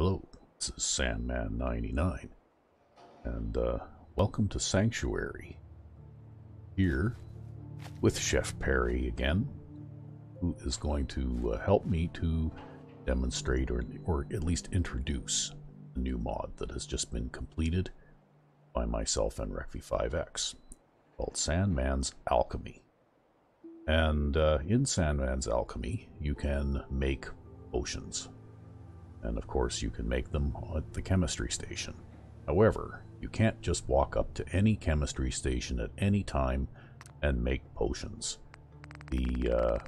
Hello, this is Sandman99, and uh, welcome to Sanctuary. Here with Chef Perry again, who is going to uh, help me to demonstrate or, or at least introduce a new mod that has just been completed by myself and recv5x called Sandman's Alchemy. And uh, in Sandman's Alchemy, you can make potions. And of course, you can make them at the chemistry station. However, you can't just walk up to any chemistry station at any time and make potions. The uh,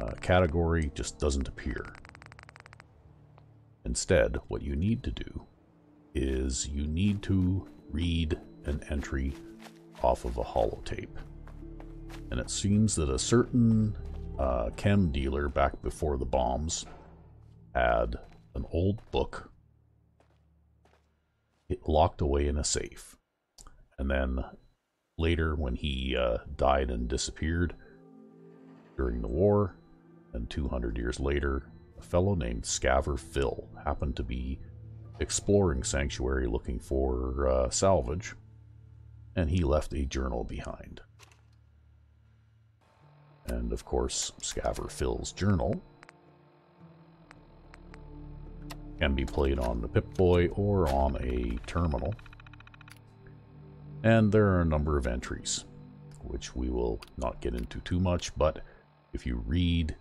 uh, category just doesn't appear. Instead, what you need to do is you need to read an entry off of a holotape. And it seems that a certain uh, chem dealer back before the bombs had an old book it locked away in a safe. And then later, when he uh, died and disappeared during the war, and 200 years later, a fellow named Scaver Phil happened to be exploring Sanctuary looking for uh, salvage, and he left a journal behind. And of course, Scaver Phil's journal can be played on the Pip-Boy or on a terminal. And there are a number of entries, which we will not get into too much, but if you read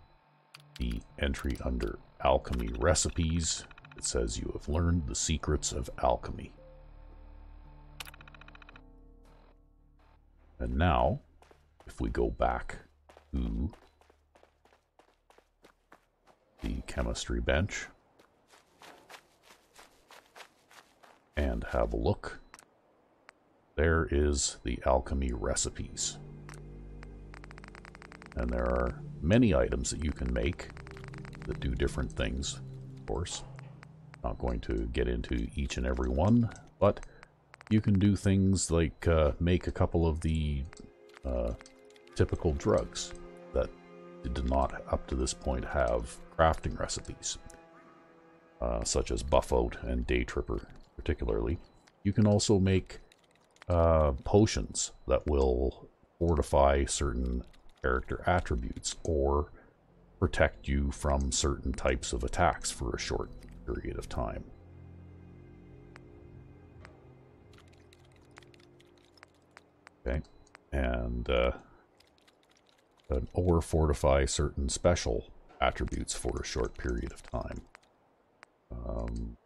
the entry under Alchemy Recipes, it says you have learned the secrets of alchemy. And now, if we go back to the chemistry bench, and have a look. There is the alchemy recipes. And there are many items that you can make that do different things, of course. Not going to get into each and every one, but you can do things like uh, make a couple of the uh, typical drugs that did not up to this point have crafting recipes, uh, such as Buffout and Day Tripper particularly. You can also make uh, potions that will fortify certain character attributes or protect you from certain types of attacks for a short period of time. Okay, and uh, or fortify certain special attributes for a short period of time. Um,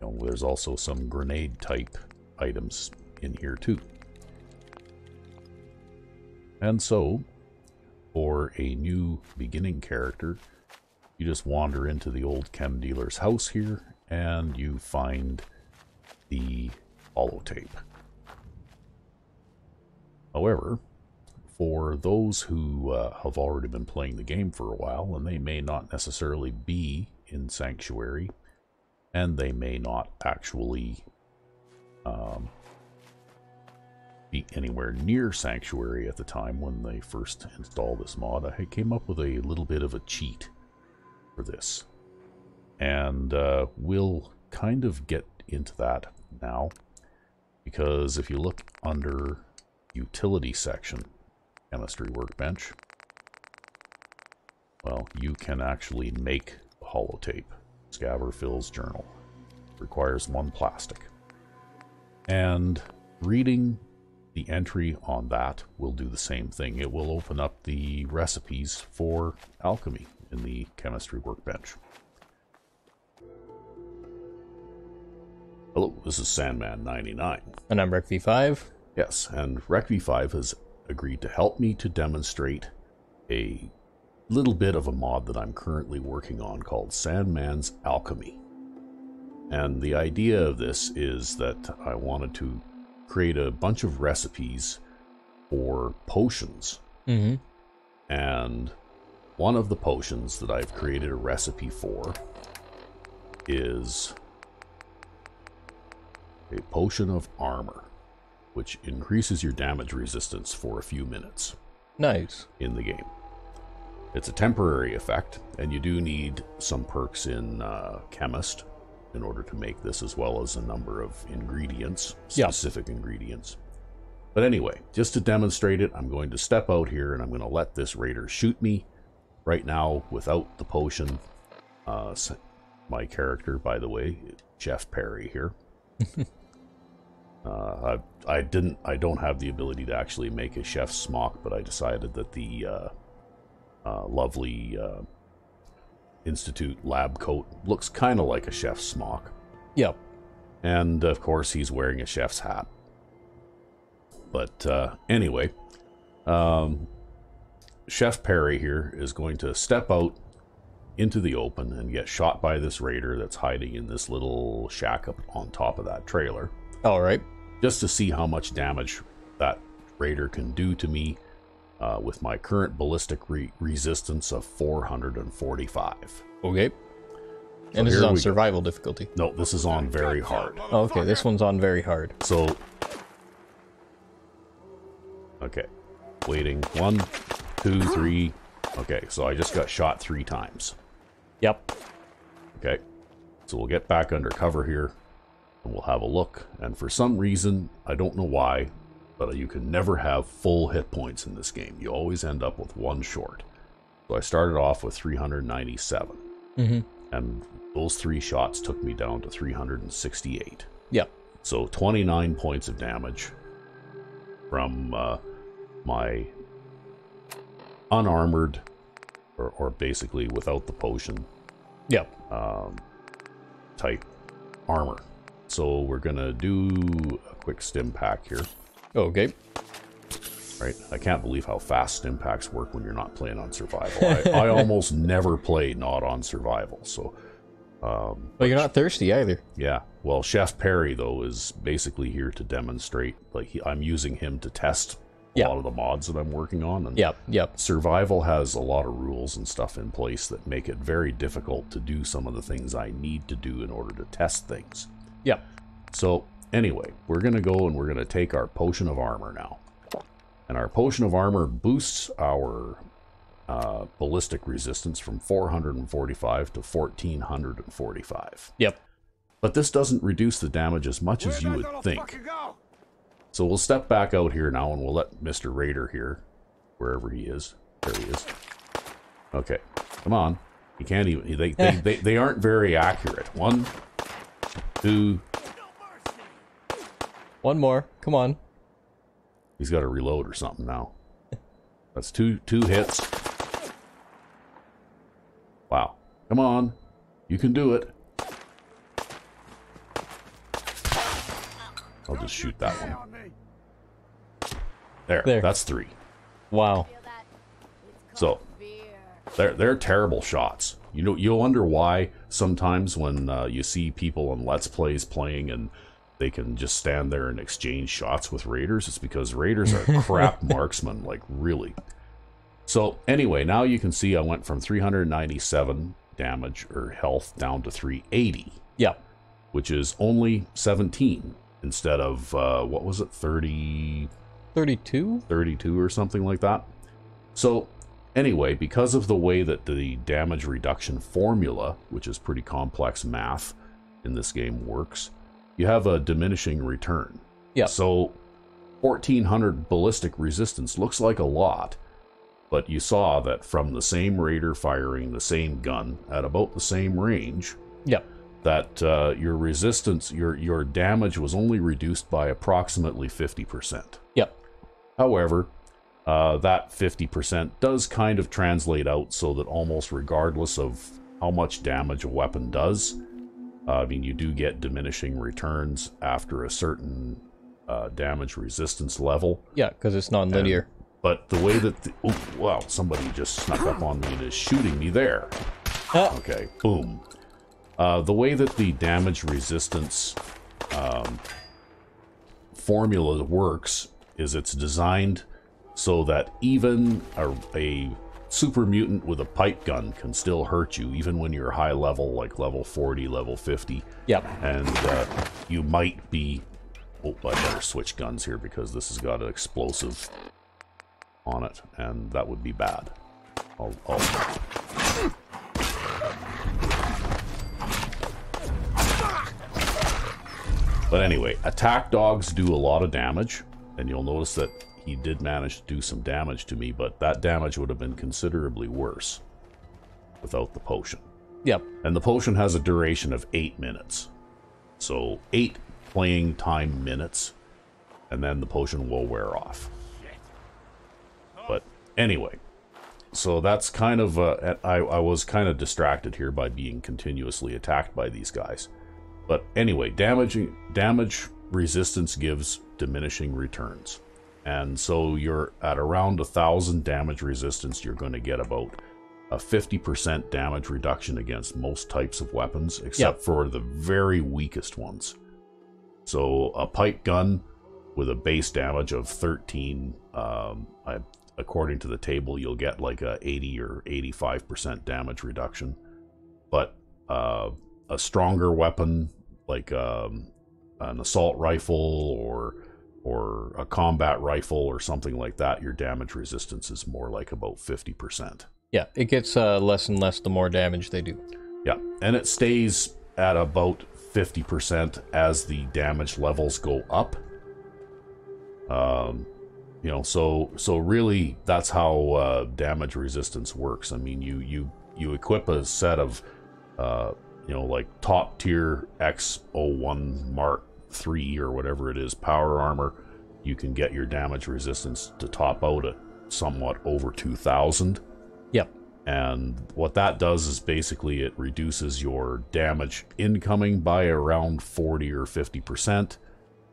you know, there's also some grenade type items in here too. And so, for a new beginning character, you just wander into the old chem dealer's house here and you find the holotape. However, for those who uh, have already been playing the game for a while, and they may not necessarily be in Sanctuary, and they may not actually um, be anywhere near Sanctuary at the time when they first installed this mod. I came up with a little bit of a cheat for this. And uh, we'll kind of get into that now. Because if you look under utility section, chemistry workbench, well, you can actually make holotape. Scaver Phil's journal. Requires one plastic. And reading the entry on that will do the same thing. It will open up the recipes for alchemy in the chemistry workbench. Hello, this is Sandman99. And I'm RecV5. Yes, and RecV5 has agreed to help me to demonstrate a little bit of a mod that I'm currently working on called Sandman's Alchemy. And the idea of this is that I wanted to create a bunch of recipes for potions. Mm-hmm. And one of the potions that I've created a recipe for is a potion of armor, which increases your damage resistance for a few minutes. Nice. In the game. It's a temporary effect, and you do need some perks in uh, Chemist in order to make this, as well as a number of ingredients, Yeah. specific ingredients. But anyway, just to demonstrate it, I'm going to step out here and I'm going to let this raider shoot me right now without the potion. Uh, my character, by the way, Chef Perry here. uh, I, I didn't. I don't have the ability to actually make a chef's smock, but I decided that the uh, uh, lovely uh, Institute lab coat looks kind of like a chef's smock, Yep. and of course he's wearing a chef's hat. But uh, anyway, um, Chef Perry here is going to step out into the open and get shot by this raider that's hiding in this little shack up on top of that trailer, All right. just to see how much damage that raider can do to me uh, with my current ballistic re- resistance of 445. Okay. And this is on we go. survival difficulty. No, this is on very hard. Oh, okay, this one's on very hard. So, okay, waiting. One, two, three. Okay, so I just got shot three times. Yep. Okay, so we'll get back under cover here and we'll have a look. And for some reason, I don't know why, but you can never have full hit points in this game. You always end up with one short. So I started off with 397, Mm-hmm. and those three shots took me down to 368. Yep. So 29 points of damage from uh, my unarmored, or, or basically without the potion Yep. type armor. So we're gonna do a quick stim pack here, Oh, okay. right? I can't believe how fast impacts work when you're not playing on survival. I, I almost never play not on survival, so um, Well, you're not thirsty either. Yeah. Well, Chef Perry though is basically here to demonstrate. Like he, I'm using him to test a Yeah. lot of the mods that I'm working on. And Yep. Yep. Survival has a lot of rules and stuff in place that make it very difficult to do some of the things I need to do in order to test things. Yep. So anyway, we're gonna go and we're gonna take our potion of armor now, and our potion of armor boosts our uh, ballistic resistance from 445 to 1445. Yep. But this doesn't reduce the damage as much as you would think. So we'll step back out here now and we'll let Mr. Raider here, wherever he is. There he is. Okay, come on. He can't even, they, they, they, they aren't very accurate. One, two, One more. Come on. he's got to reload or something now. That's two, two hits. Wow. Come on. You can do it. I'll just shoot that one. There, There. that's three. Wow. So they're they're terrible shots. You know, you'll wonder why sometimes when uh, you see people on Let's Plays playing and they can just stand there and exchange shots with raiders. It's because raiders are crap marksmen, like really. So anyway, now you can see I went from 397 damage or health down to 380, Yep. which is only 17 instead of uh, what was it, 30, 32? 32 or something like that. So, anyway, because of the way that the damage reduction formula, which is pretty complex math in this game, works, you have a diminishing return. Yep. So, 1400 ballistic resistance looks like a lot, but you saw that from the same raider firing the same gun at about the same range, Yep. that uh, your resistance, your your damage was only reduced by approximately 50%. Yep. However, uh, that 50% does kind of translate out so that almost regardless of how much damage a weapon does, uh, I mean, you do get diminishing returns after a certain uh, damage resistance level. Yeah, because it's non-linear. But the way that. The, oh, wow, somebody just snuck up on me and is shooting me there. Ah, Okay, boom. Uh, the way that the damage resistance um, formula works is it's designed so that even a, a super mutant with a pipe gun can still hurt you, even when you're high level, like level 40, level 50. Yep. And uh, you might be. Oh, I better switch guns here because this has got an explosive on it, and that would be bad. I'll, I'll... But anyway, attack dogs do a lot of damage, and you'll notice that he did manage to do some damage to me, but that damage would have been considerably worse without the potion. Yep. And the potion has a duration of 8 minutes. So, 8 playing time minutes, and then the potion will wear off. But anyway, so that's kind of, uh, I, I was kind of distracted here by being continuously attacked by these guys. But anyway, damaging damage resistance gives diminishing returns. And so you're at around a thousand damage resistance, you're going to get about a 50% damage reduction against most types of weapons, except Yep. for the very weakest ones. So a pipe gun with a base damage of 13, um, I, according to the table, you'll get like a 80 or 85% damage reduction. But uh, a stronger weapon like um, an assault rifle or or a combat rifle or something like that, your damage resistance is more like about 50%. Yeah, it gets uh, less and less the more damage they do. Yeah, and it stays at about 50% as the damage levels go up. Um, you know, so so really that's how uh, damage resistance works. I mean, you you you equip a set of uh, you know like top tier X01 Mark 3 or whatever it is power armor, you can get your damage resistance to top out at somewhat over 2000. Yep. And what that does is basically it reduces your damage incoming by around 40 or 50%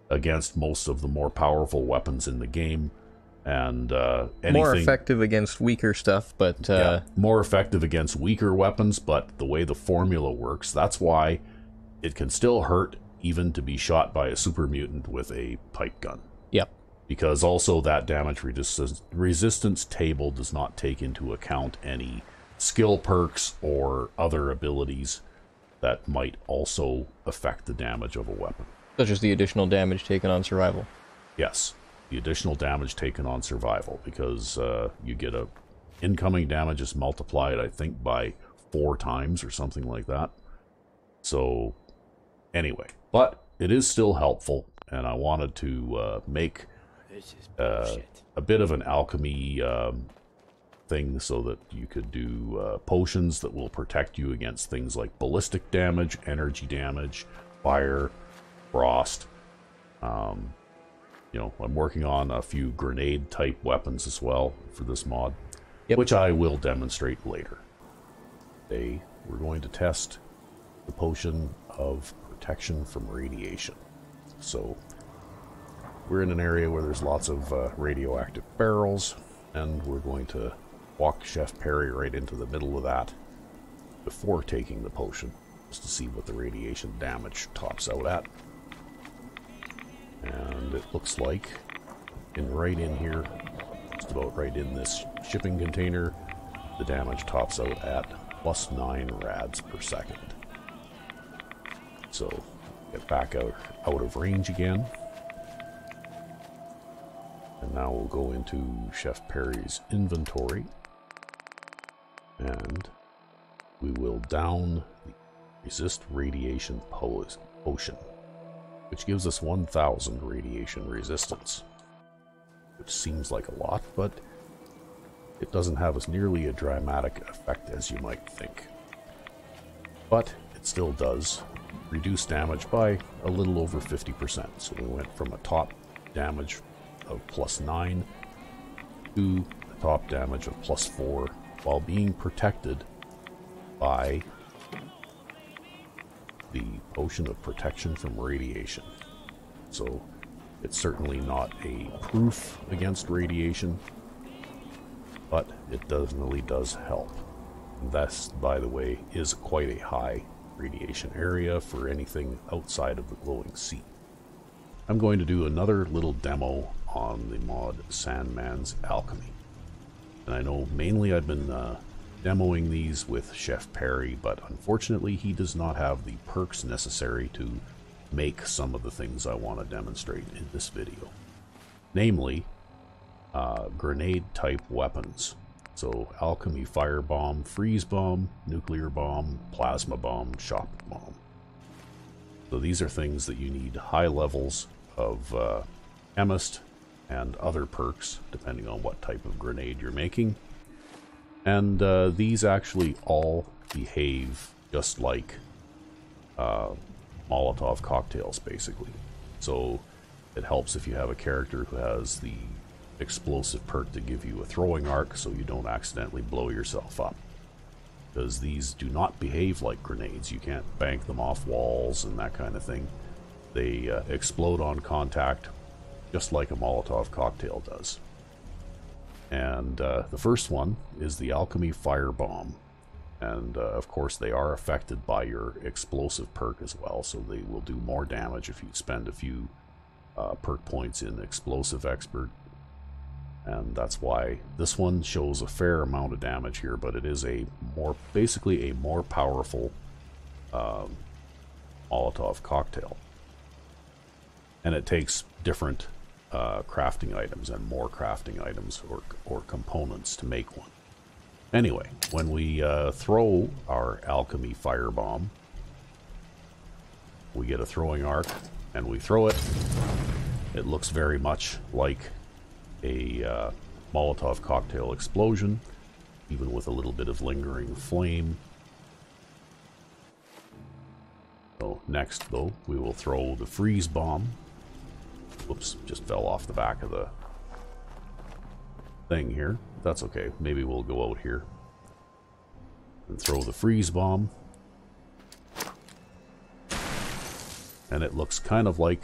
against most of the more powerful weapons in the game. And uh, anything, More effective against weaker stuff, but uh, yeah, more effective against weaker weapons, but the way the formula works, that's why it can still hurt even to be shot by a super mutant with a pipe gun yep. because also that damage resistance, resistance table does not take into account any skill perks or other abilities that might also affect the damage of a weapon. Such as the additional damage taken on survival. Yes, the additional damage taken on survival because uh, you get a incoming damage is multiplied, I think, by four times or something like that. So, anyway, but it is still helpful, and I wanted to uh, make uh, a bit of an alchemy um, thing so that you could do uh, potions that will protect you against things like ballistic damage, energy damage, fire, frost. Um, you know, I'm working on a few grenade type weapons as well for this mod, Yep. which I will demonstrate later. Today, we're going to test the potion of protection from radiation. So, we're in an area where there's lots of uh, radioactive barrels, and we're going to walk Chef Perry right into the middle of that before taking the potion, just to see what the radiation damage tops out at. And it looks like, in right in here, just about right in this shipping container, the damage tops out at plus 9 rads per second. So, get back out, out of range again. And now we'll go into Chef Perry's inventory. And we will down the resist radiation potion, which gives us 1000 radiation resistance. Which seems like a lot, but it doesn't have as nearly a dramatic effect as you might think. But it still does reduce damage by a little over 50%. So we went from a top damage of plus 9 to a top damage of plus 4 while being protected by the potion of protection from radiation. So it's certainly not a proof against radiation, but it definitely does help. This, by the way, is quite a high radiation area for anything outside of the glowing sea. I'm going to do another little demo on the mod Sandman's Alchemy. And I know mainly I've been uh, demoing these with Chef Perry, but unfortunately he does not have the perks necessary to make some of the things I want to demonstrate in this video. Namely, uh, grenade type weapons. So alchemy fire bomb, freeze bomb, nuclear bomb, plasma bomb, shock bomb. So these are things that you need high levels of uh, chemist and other perks, depending on what type of grenade you're making. And uh, these actually all behave just like uh, Molotov cocktails, basically. So it helps if you have a character who has the explosive perk to give you a throwing arc so you don't accidentally blow yourself up. Because these do not behave like grenades. You can't bank them off walls and that kind of thing. They uh, explode on contact, just like a Molotov cocktail does. And uh, the first one is the Alchemy Fire Bomb. And uh, of course, they are affected by your explosive perk as well, so they will do more damage if you spend a few uh, perk points in Explosive Expert. And that's why this one shows a fair amount of damage here, but it is a more, basically a more powerful um, Molotov cocktail. And it takes different uh, crafting items and more crafting items or, or components to make one. Anyway, when we uh, throw our alchemy firebomb, we get a throwing arc and we throw it. It looks very much like a uh, Molotov cocktail explosion, even with a little bit of lingering flame. So next, though, we will throw the freeze bomb, Whoops, just fell off the back of the thing here. That's okay. Maybe we'll go out here and throw the freeze bomb. And it looks kind of like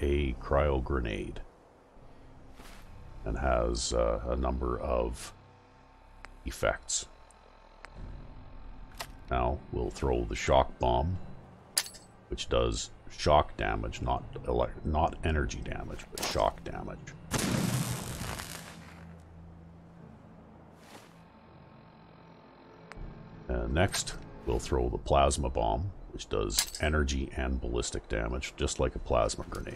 a cryo grenade and has uh, a number of effects. Now we'll throw the shock bomb, which does shock damage, not not energy damage, but shock damage. And next, we'll throw the plasma bomb, which does energy and ballistic damage, just like a plasma grenade.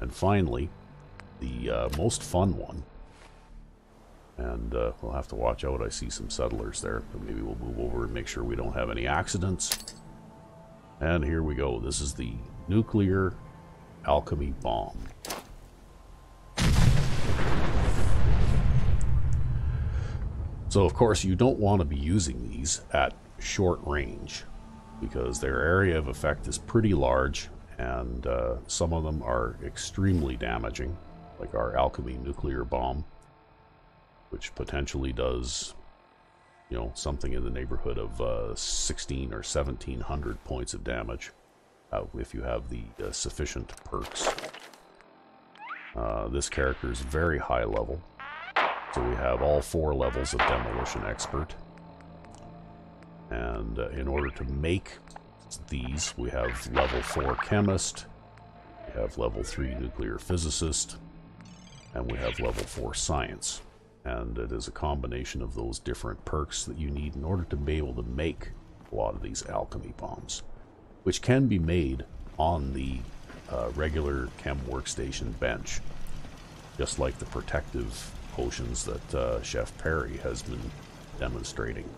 And finally, the uh, most fun one and uh, we'll have to watch out. I see some settlers there, but maybe we'll move over and make sure we don't have any accidents. And here we go. This is the nuclear alchemy bomb. So of course you don't want to be using these at short range because their area of effect is pretty large and uh, some of them are extremely damaging like our alchemy nuclear bomb which potentially does, you know, something in the neighborhood of uh, 16 or 1700 points of damage uh, if you have the uh, sufficient perks. Uh, this character is very high level, so we have all four levels of Demolition Expert. And uh, in order to make these, we have level 4 Chemist, we have level 3 Nuclear Physicist, and we have level 4 Science and it is a combination of those different perks that you need in order to be able to make a lot of these alchemy bombs, which can be made on the uh, regular chem workstation bench, just like the protective potions that uh, Chef Perry has been demonstrating.